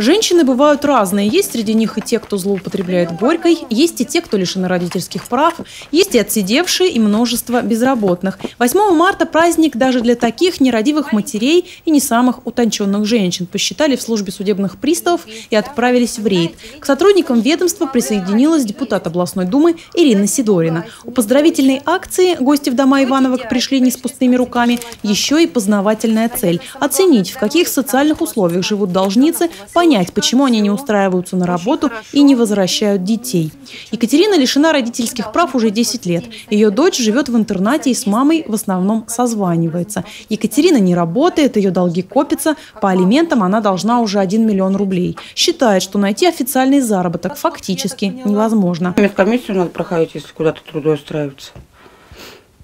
Женщины бывают разные. Есть среди них и те, кто злоупотребляет горькой, есть и те, кто лишены родительских прав, есть и отсидевшие, и множество безработных. 8 марта праздник даже для таких нерадивых матерей и не самых утонченных женщин, посчитали в службе судебных приставов и отправились в рейд. К сотрудникам ведомства присоединилась депутат областной думы Ирина Сидорина. У поздравительной акции гости в дома Ивановок пришли не с пустыми руками, еще и познавательная цель – оценить, в каких социальных условиях живут должницы, понять, почему они не устраиваются на работу и не возвращают детей. Екатерина лишена родительских прав уже 10 лет. Ее дочь живет в интернате и с мамой в основном созванивается. Екатерина не работает, ее долги копятся. По алиментам она должна уже 1 миллион рублей. Считает, что найти официальный заработок фактически невозможно. Медкомиссию надо проходить, если куда-то трудоустраиваться.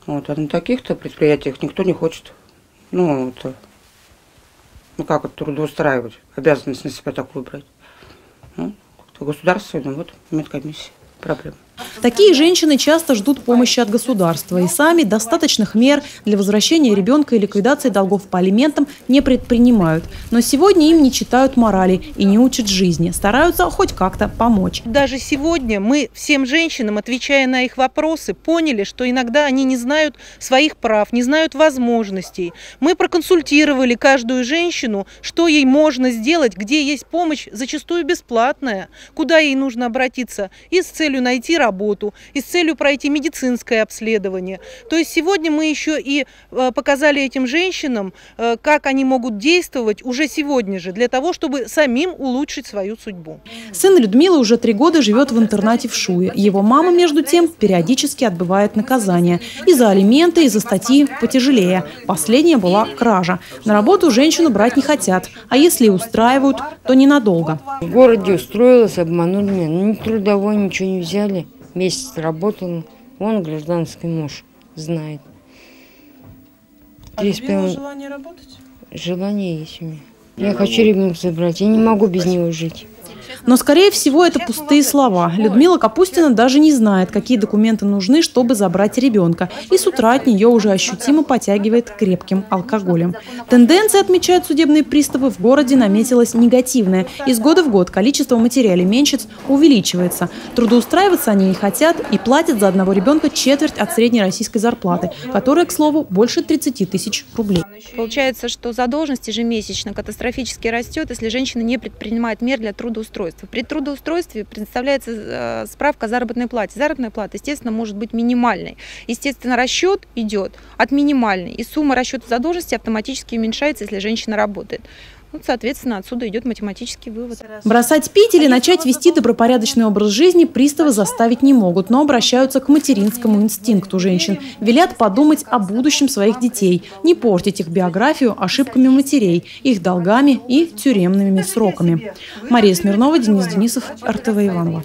Вот, а на таких-то предприятиях никто не хочет. Ну, вот, ну как это трудоустраивать, обязанность на себя такую брать. Ну, государственную, вот, медкомиссия, проблема. Такие женщины часто ждут помощи от государства и сами достаточных мер для возвращения ребенка и ликвидации долгов по алиментам не предпринимают. Но сегодня им не читают морали и не учат жизни, стараются хоть как-то помочь. Даже сегодня мы всем женщинам, отвечая на их вопросы, поняли, что иногда они не знают своих прав, не знают возможностей. Мы проконсультировали каждую женщину, что ей можно сделать, где есть помощь, зачастую бесплатная, куда ей нужно обратиться и с целью найти работу и с целью пройти медицинское обследование. То есть сегодня мы еще и э, показали этим женщинам, э, как они могут действовать уже сегодня же, для того, чтобы самим улучшить свою судьбу. Сын Людмилы уже три года живет в интернате в Шуе. Его мама, между тем, периодически отбывает наказание. И за алименты, и за статьи потяжелее. Последняя была кража. На работу женщину брать не хотят. А если и устраивают, то ненадолго. В городе устроилась, обманули меня. Ну, ни трудовой, ничего не взяли месяц работал. Он гражданский муж, знает. А Любила желание работать? Желание есть у меня. Я хочу ребенка забрать, я не могу без него жить. Но, скорее всего, это пустые слова. Людмила Капустина даже не знает, какие документы нужны, чтобы забрать ребенка. И с утра от нее уже ощутимо потягивает крепким алкоголем. Тенденция, отмечают судебные приставы, в городе наметилась негативная. Из года в год количество материалименщиц увеличивается. Трудоустраиваться они не хотят и платят за одного ребенка четверть от средней российской зарплаты, которая, к слову, больше 30 тысяч рублей. Получается, что задолженность ежемесячно катастрофически растет, если женщина не предпринимает мер для трудоустройства трудоустройства. При трудоустройстве предоставляется э, справка о заработной плате. Заработная плата, естественно, может быть минимальной. Естественно, расчет идет от минимальной, и сумма расчета задолженности автоматически уменьшается, если женщина работает. Ну, соответственно, отсюда идет математический вывод. Бросать пить или начать вести добропорядочный образ жизни приставы заставить не могут, но обращаются к материнскому инстинкту женщин. Велят подумать о будущем своих детей, не портить их биографию ошибками матерей, их долгами и тюремными сроками. Мария Смирнова, Денис Денисов, РТВ Иванова.